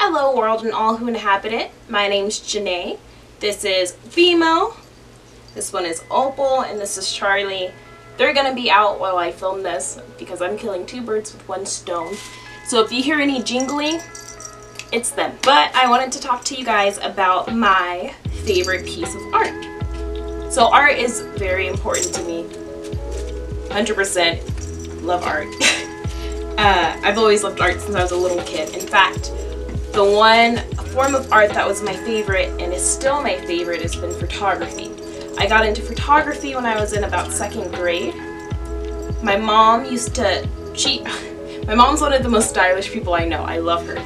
Hello world and all who inhabit it. My name's Janae. This is BMO. This one is Opal and this is Charlie. They're gonna be out while I film this because I'm killing two birds with one stone. So if you hear any jingling, it's them. But I wanted to talk to you guys about my favorite piece of art. So art is very important to me. 100% love art. uh, I've always loved art since I was a little kid. In fact, the one form of art that was my favorite and is still my favorite has been photography. I got into photography when I was in about second grade. My mom used to, she, my mom's one of the most stylish people I know. I love her.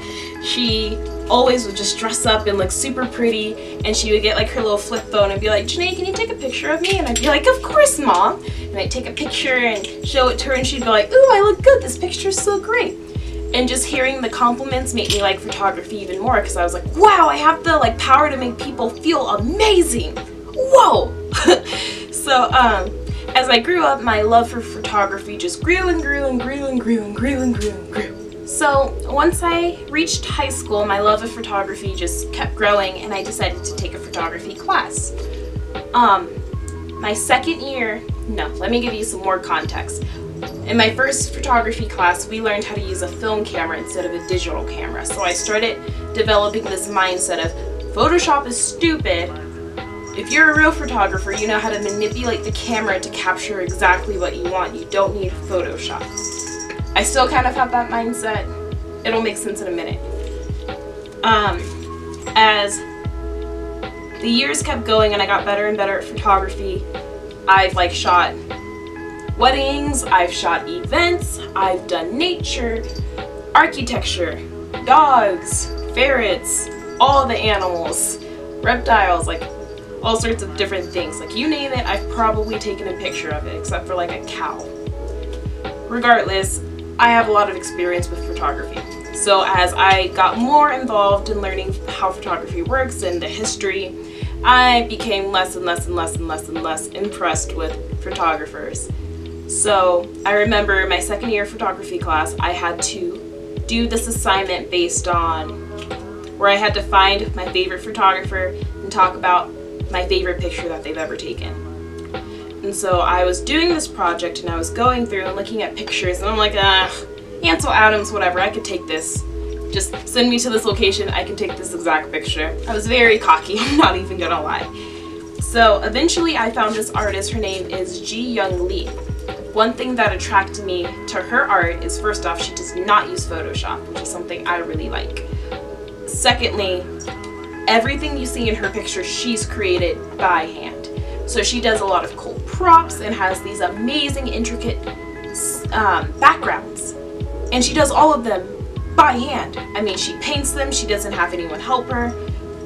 She always would just dress up and look super pretty and she would get like her little flip phone and be like, Janae, can you take a picture of me? And I'd be like, of course, mom. And I'd take a picture and show it to her and she'd be like, ooh, I look good. This picture's so great and just hearing the compliments made me like photography even more because I was like, wow, I have the like power to make people feel amazing. Whoa! so um, as I grew up, my love for photography just grew and grew and grew and grew and grew and grew and grew. So once I reached high school, my love of photography just kept growing and I decided to take a photography class. Um, my second year, no, let me give you some more context. In my first photography class, we learned how to use a film camera instead of a digital camera. So I started developing this mindset of Photoshop is stupid. If you're a real photographer, you know how to manipulate the camera to capture exactly what you want. You don't need Photoshop. I still kind of have that mindset. It'll make sense in a minute. Um, as the years kept going and I got better and better at photography, I've like shot weddings, I've shot events, I've done nature, architecture, dogs, ferrets, all the animals, reptiles, like all sorts of different things. Like you name it, I've probably taken a picture of it, except for like a cow. Regardless, I have a lot of experience with photography. So as I got more involved in learning how photography works and the history, I became less and less and less and less and less impressed with photographers. So I remember my second year photography class, I had to do this assignment based on where I had to find my favorite photographer and talk about my favorite picture that they've ever taken. And so I was doing this project and I was going through and looking at pictures and I'm like, ah, Ansel Adams, whatever, I could take this. Just send me to this location, I can take this exact picture. I was very cocky, I'm not even gonna lie. So eventually I found this artist, her name is Jee Young Lee. One thing that attracted me to her art is first off, she does not use Photoshop, which is something I really like. Secondly, everything you see in her picture, she's created by hand. So she does a lot of cool props and has these amazing, intricate um, backgrounds. And she does all of them by hand. I mean, she paints them, she doesn't have anyone help her,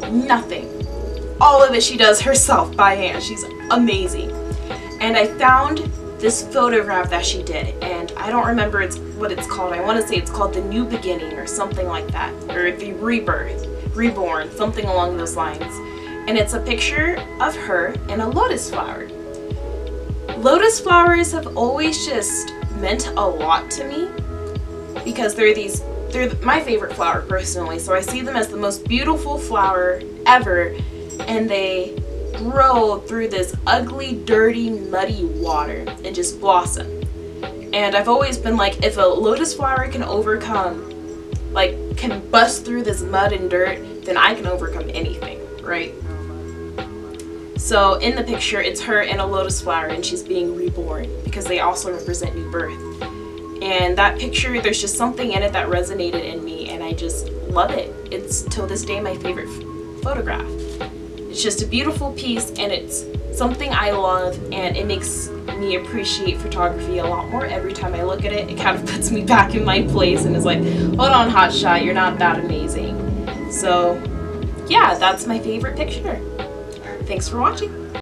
nothing. All of it she does herself by hand. She's amazing. And I found this photograph that she did and I don't remember it's what it's called. I want to say it's called The New Beginning or something like that or The Rebirth, Reborn, something along those lines. And it's a picture of her in a lotus flower. Lotus flowers have always just meant a lot to me because they're these they're my favorite flower personally so I see them as the most beautiful flower ever and they grow through this ugly, dirty, muddy water and just blossom. And I've always been like, if a lotus flower can overcome, like, can bust through this mud and dirt, then I can overcome anything, right? So in the picture, it's her in a lotus flower and she's being reborn because they also represent new birth. And that picture, there's just something in it that resonated in me and I just love it. It's till this day my favorite photograph. It's just a beautiful piece and it's something I love and it makes me appreciate photography a lot more every time I look at it. It kind of puts me back in my place and is like, hold on hotshot, you're not that amazing. So yeah, that's my favorite picture. Thanks for watching.